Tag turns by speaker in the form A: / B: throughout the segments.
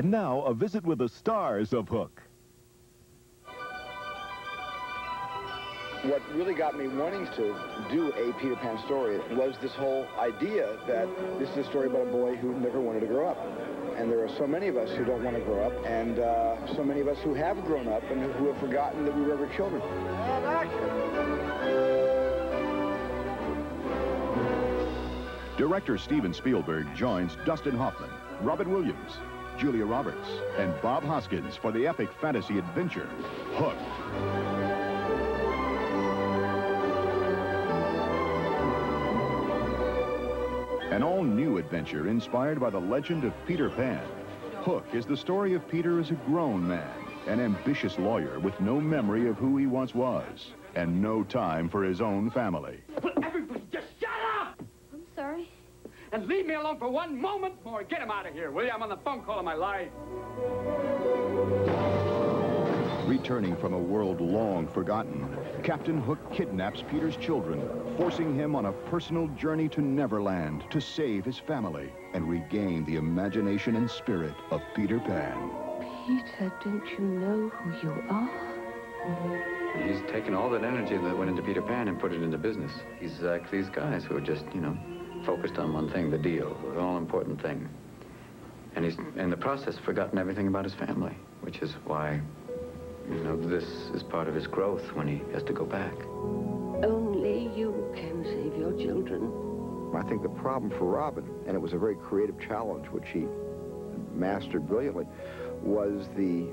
A: And now, a visit with the stars of Hook.
B: What really got me wanting to do a Peter Pan story was this whole idea that this is a story about a boy who never wanted to grow up. And there are so many of us who don't want to grow up, and uh, so many of us who have grown up and who have forgotten that we were ever children.
A: Director Steven Spielberg joins Dustin Hoffman, Robin Williams, Julia Roberts, and Bob Hoskins for the epic fantasy adventure, Hook. An all-new adventure inspired by the legend of Peter Pan. Hook is the story of Peter as a grown man, an ambitious lawyer with no memory of who he once was, and no time for his own family.
C: Everybody just shut up!
D: I'm sorry.
C: And leave me alone for one moment more. Get him out of here, will you? I'm on the phone call of my life.
A: Returning from a world long forgotten, Captain Hook kidnaps Peter's children, forcing him on a personal journey to Neverland to save his family and regain the imagination and spirit of Peter Pan.
D: Peter, don't you know who you are?
E: He's taken all that energy that went into Peter Pan and put it into business. He's like these guys who are just, you know, focused on one thing, the deal, the all-important thing. And he's, in the process, forgotten everything about his family, which is why, you know, this is part of his growth when he has to go back.
D: Only you can save your children.
B: I think the problem for Robin, and it was a very creative challenge, which he mastered brilliantly, was the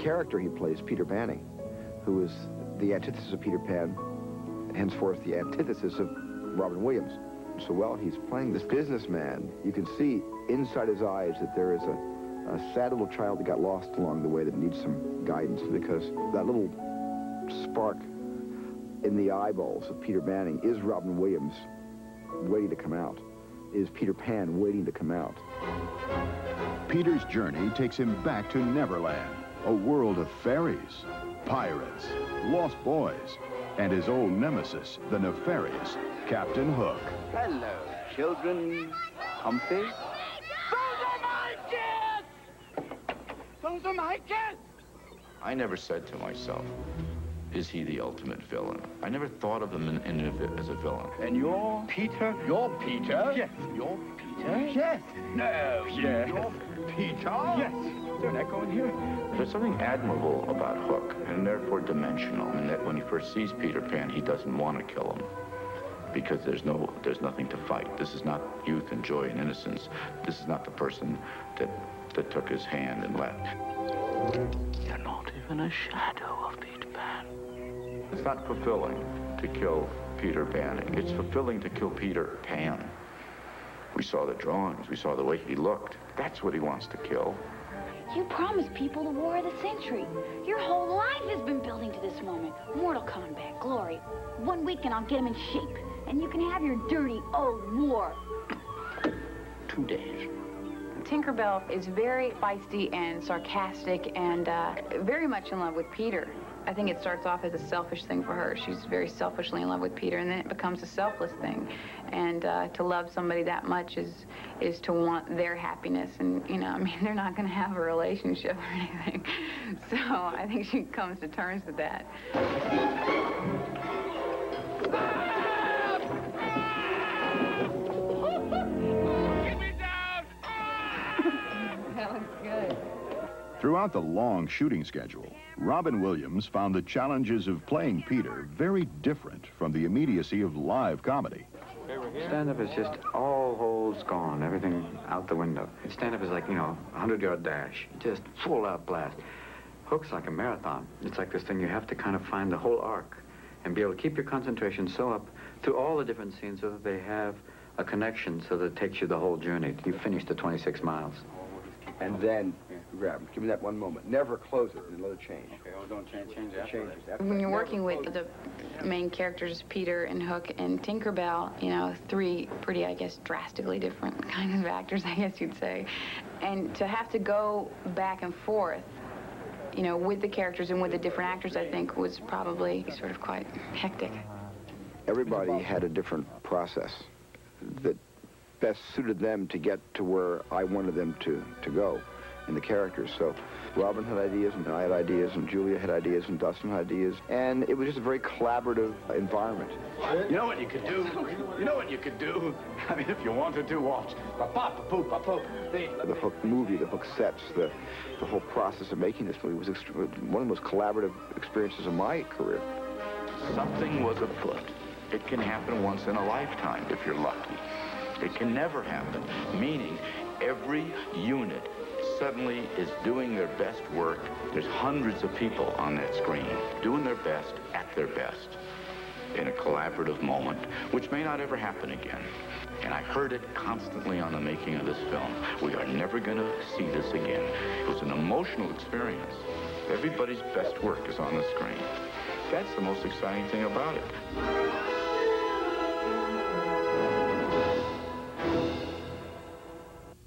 B: character he plays, Peter Banning, who is the antithesis of Peter Pan, henceforth the antithesis of Robin Williams. So well, he's playing this businessman. You can see inside his eyes that there is a, a sad little child that got lost along the way that needs some guidance because that little spark in the eyeballs of Peter Banning is Robin Williams waiting to come out, is Peter Pan waiting to come out.
A: Peter's journey takes him back to Neverland, a world of fairies, pirates, lost boys, and his old nemesis, the nefarious Captain Hook.
F: Hello, children. Comfy?
C: Those are my kids! Those are my kids!
G: I never said to myself, is he the ultimate villain? I never thought of him in, in as a villain.
F: And you're Peter? You're Peter?
C: Yes.
F: You're Peter?
C: Yes.
F: No.
C: Yes.
F: You're Peter?
C: Yes. Is there an echo in here?
G: There's something admirable about Hook, and therefore dimensional, in that when he first sees Peter Pan, he doesn't want to kill him. Because there's no, there's nothing to fight. This is not youth and joy and innocence. This is not the person that, that took his hand and left.
F: You're not even a shadow of Peter Pan.
G: It's not fulfilling to kill Peter Pan. It's fulfilling to kill Peter Pan. We saw the drawings. We saw the way he looked. That's what he wants to kill.
H: You promised people the war of the century. Your whole life has been building to this moment. Mortal combat, glory. One week and I'll get him in shape. And you can have your dirty old war.
G: Two days.
I: Tinkerbell is very feisty and sarcastic and uh, very much in love with Peter. I think it starts off as a selfish thing for her. She's very selfishly in love with Peter, and then it becomes a selfless thing. And uh, to love somebody that much is is to want their happiness. And you know, I mean, they're not going to have a relationship or anything. So I think she comes to terms with that. that
A: Throughout the long shooting schedule, Robin Williams found the challenges of playing Peter very different from the immediacy of live comedy.
E: Stand-up is just all holds gone, everything out the window. Stand-up is like, you know, a 100-yard dash, just full-out blast. Hook's like a marathon. It's like this thing you have to kind of find the whole arc and be able to keep your concentration so up through all the different scenes so that they have a connection so that it takes you the whole journey. You finish the 26 miles.
B: And then grab him. Give me that one moment. Never close it and let it change.
E: Okay, oh, don't change, change
B: It changes. After
I: When you're working with the main characters, Peter and Hook and Tinkerbell, you know, three pretty, I guess, drastically different kind of actors, I guess you'd say. And to have to go back and forth, you know, with the characters and with the different actors, I think was probably sort of quite hectic.
B: Everybody had a different process that best suited them to get to where I wanted them to, to go. in the characters. So Robin had ideas, and I had ideas, and Julia had ideas, and Dustin had ideas, and it was just a very collaborative environment.
G: You know what you could do? You know what you could do? I mean, if you wanted to watch.
B: The Hook movie, the Hook sets, the, the whole process of making this movie was extre- one of the most collaborative experiences of my career.
G: Something was afoot. It can happen once in a lifetime if you're lucky. It can never happen, meaning every unit suddenly is doing their best work. There's hundreds of people on that screen doing their best at their best in a collaborative moment, which may not ever happen again. And I heard it constantly on the making of this film. We are never going to see this again. It was an emotional experience. Everybody's best work is on the screen. That's the most exciting thing about it.